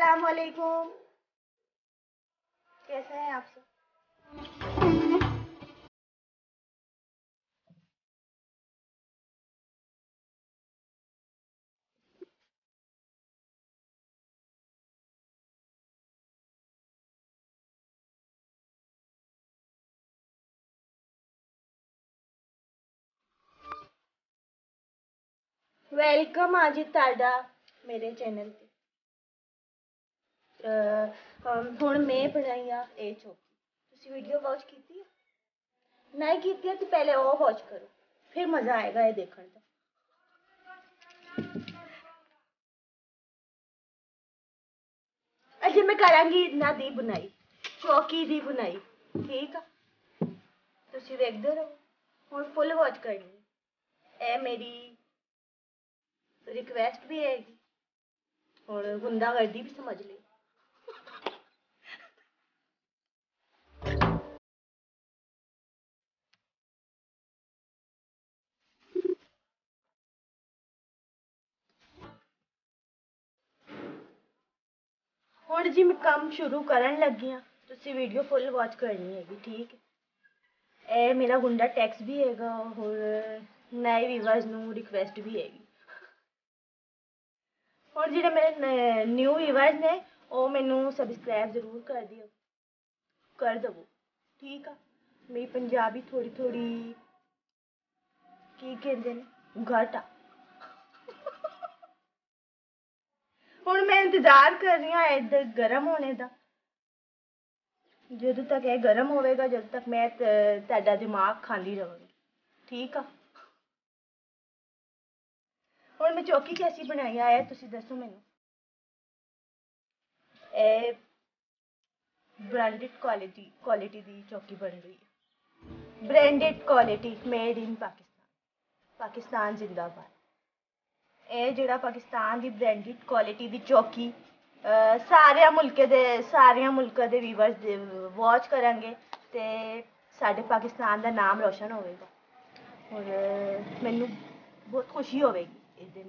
अस्सलाम वालेकुम कैसे हैं आप सब? वेलकम आजिद टाडा मेरे चैनल ਹੁਣ ਮੈਂ ਬਣਾਈ ਆ ਇਹ ਚੌਕੀ ਤੁਸੀਂ ਵੀਡੀਓ ਵਾਚ ਕੀਤੀ ਹੈ ਨਹੀਂ ਕੀਤੀ ਹੈ ਤਾਂ ਪਹਿਲੇ ਉਹ ਵਾਚ ਕਰੋ ਫਿਰ ਮਜ਼ਾ ਆਏਗਾ ਇਹ ਦੇਖਣ ਦਾ ਅੱਜ ਮੈਂ ਕਰਾਂਗੀ ਇਹਨਾਂ ਦੀ ਬੁਣਾਈ ਚੌਕੀ ਦੀ ਬੁਣਾਈ ਠੀਕ ਆ ਤੁਸੀਂ ਵੇਖਦੇ ਰਹੋ ਹੁਣ ਫੁੱਲ ਵਾਚ ਕਰਨੀ ਇਹ ਮੇਰੀ ਰਿਕਵੈਸਟ ਵੀ ਹੈਗੀ ਔਰ ਗੁੰਡਾਗਰਦੀ ਵੀ ਸਮਝ ਲਈ ਹੁਣ ਜੀ ਮੈਂ ਕੰਮ ਸ਼ੁਰੂ ਕਰਨ ਲੱਗੀ ਹਾਂ ਤੁਸੀਂ ਵੀਡੀਓ ਫੁੱਲ ਵਾਚ ਕਰਨੀ ਹੈਗੀ ਠੀਕ ਹੈ ਇਹ ਮੇਰਾ ਗੁੰਡਾ ਟੈਕਸ ਵੀ ਹੈਗਾ ਹੋਰ ਨਏ ਵੀਵਰਸ ਨੂੰ ਰਿਕਵੈਸਟ ਵੀ ਹੈਗੀ ਹੁਣ ਜਿਹੜੇ ਮੇਰੇ ਨਿਊ ਵੀਵਰਸ ਨੇ ਉਹ ਮੈਨੂੰ ਸਬਸਕ੍ਰਾਈਬ ਜ਼ਰੂਰ ਕਰ ਦਿਓ ਕਰ ਦਵੋ ਠੀਕ ਆ ਮੇਰੀ ਪੰਜਾਬੀ ਥੋੜੀ ਥੋੜੀ ਕੀ ਕਹਿੰਦੇ ਨੇ ਘੱਟ ਆ ਹੁਣ ਮੈਂ ਇੰਤਜ਼ਾਰ ਕਰ ਰਹੀ ਹਾਂ ਇੱਧਰ ਗਰਮ ਹੋਣੇ ਦਾ ਜਦੋਂ ਤੱਕ ਇਹ ਗਰਮ ਹੋਵੇਗਾ ਜਦੋਂ ਤੱਕ ਮੈਂ ਤ- ਤੁਹਾਡਾ ਦਿਮਾਗ ਖਾਂਦੀ ਰਹਾਂਗੀ ਠੀਕ ਆ ਹੁਣ ਮੈਂ ਚੌਕੀ ਕੈਸੀ ਬਣਾਈ ਆ ਇਹ ਤੁਸੀਂ ਦੱਸੋ ਮੈਨੂੰ ਇਹ ਬ੍ਰਾਂਡਡ ਕੁਆਲਿਟੀ ਕੁਆਲਿਟੀ ਦੀ ਚੌਕੀ ਬਣ ਰਹੀ ਹੈ branded quality made in Pakistan Pakistan ਜ਼ਿੰਦਾਬਾਦ एह् जेह्ड़ा पाकिस्तान दी ब्रांडेड क्वालिटी दी चौकी सारे मुल्खें दे सारे मुल्खें दे व्यूअर्स वाच करन गे ते साड्डे पाकिस्तान दा नाम रोशन होवे गा होर मैनू बोह्त खुशी होवेगी एह्दे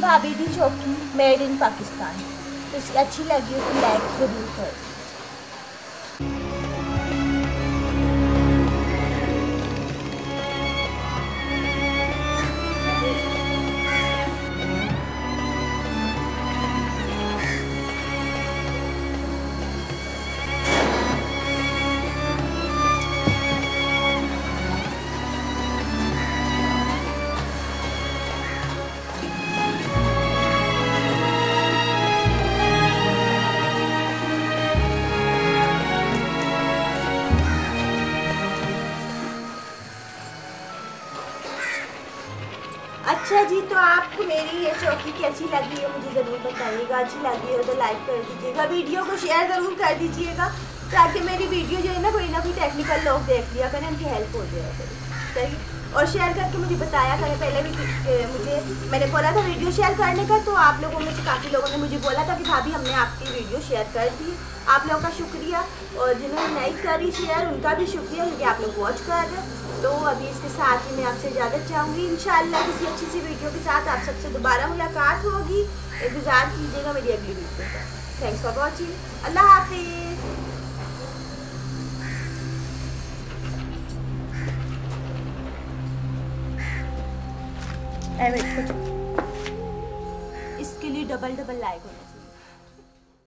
भाभी दी चौकी मेड इन पाकिस्तान। तो अच्छी लगी हो तो लाइक ज़रूर कर। जी तो आपको मेरी ये चौकी कैसी लगी है, मुझे ज़रूर बताइएगा। अच्छी लगी हो तो लाइक कर दीजिएगा। वीडियो को शेयर ज़रूर कर दीजिएगा, ताकि मेरी वीडियो जो है ना, कोई ना कोई टेक्निकल लोग देख लिया करें, उनकी हेल्प हो जाए। सही? और शेयर करके मुझे बताया करें, पहले भी मुझे, मैंने बोला था वीडियो शेयर करने का तो आप लोगों में से काफ़ी लोगों ने मुझे बोला था कि भाभी, हमने आपकी वीडियो शेयर कर दी। आप लोगों का शुक्रिया, और जिन्होंने नहीं करी शेयर उनका भी शुक्रिया, क्योंकि आप लोग वॉच कर रहे हैं। तो अभी इसके साथ ही मैं आपसे इजाज़त चाहूँगी। इन किसी अच्छी सी वीडियो के साथ आप सबसे दोबारा मुलाकात होगी। इंतज़ार कीजिएगा मेरी अगली वीडियो का थैंक्स फॉर वॉचिंग अल्लाह हाफिज़। इसके लिए डबल डबल लाइक होना।